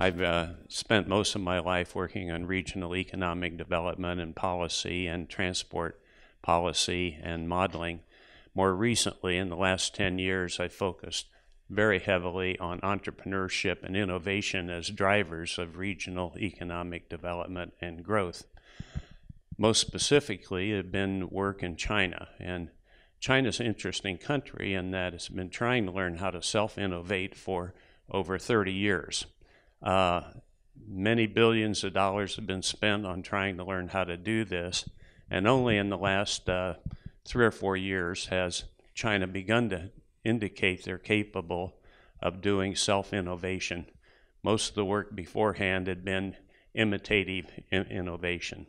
I've uh, spent most of my life working on regional economic development and policy and transport policy and modeling. More recently, in the last 10 years, I focused very heavily on entrepreneurship and innovation as drivers of regional economic development and growth. Most specifically, have been work in China. And China's an interesting country in that it's been trying to learn how to self innovate for over 30 years. Uh, many billions of dollars have been spent on trying to learn how to do this, and only in the last uh, three or four years has China begun to indicate they're capable of doing self innovation. Most of the work beforehand had been imitative in innovation.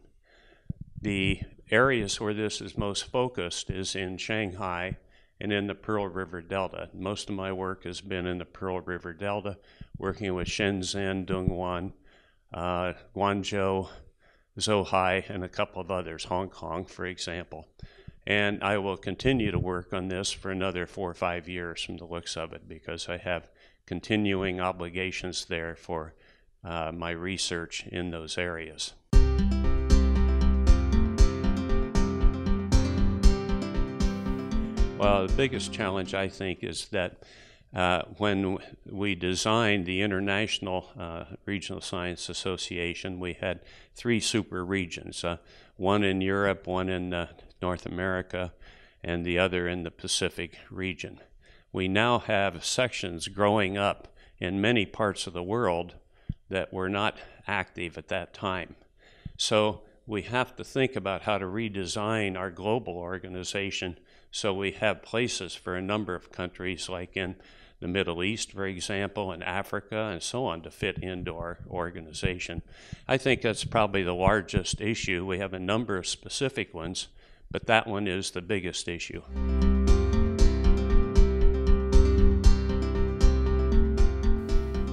The areas where this is most focused is in Shanghai and in the Pearl River Delta. Most of my work has been in the Pearl River Delta, working with Shenzhen, Dongguan, uh, Guangzhou, Zhuhai, and a couple of others, Hong Kong, for example. And I will continue to work on this for another four or five years from the looks of it because I have continuing obligations there for uh, my research in those areas. Well, the biggest challenge I think is that uh, when we designed the International uh, Regional Science Association, we had three super regions uh, one in Europe, one in uh, North America, and the other in the Pacific region. We now have sections growing up in many parts of the world that were not active at that time. So we have to think about how to redesign our global organization so we have places for a number of countries, like in the Middle East, for example, and Africa, and so on, to fit into our organization. I think that's probably the largest issue. We have a number of specific ones, but that one is the biggest issue.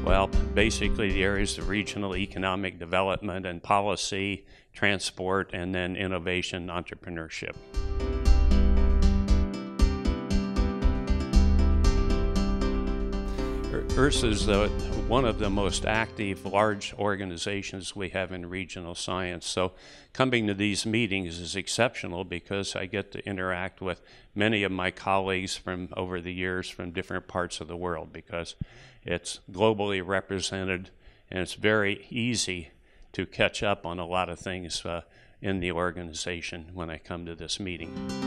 Well, basically, the areas of regional economic development and policy, transport, and then innovation entrepreneurship. ERSA is the, one of the most active large organizations we have in regional science. So coming to these meetings is exceptional because I get to interact with many of my colleagues from over the years from different parts of the world because it's globally represented and it's very easy to catch up on a lot of things uh, in the organization when I come to this meeting.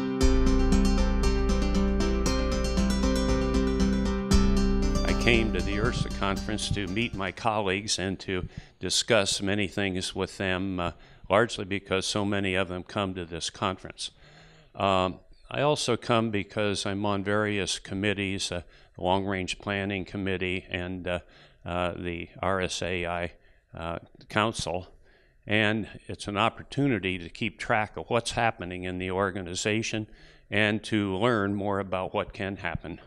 Came to the ERSA conference to meet my colleagues and to discuss many things with them, uh, largely because so many of them come to this conference. Um, I also come because I'm on various committees, uh, the Long Range Planning Committee and uh, uh the RSAI uh, Council, and it's an opportunity to keep track of what's happening in the organization and to learn more about what can happen.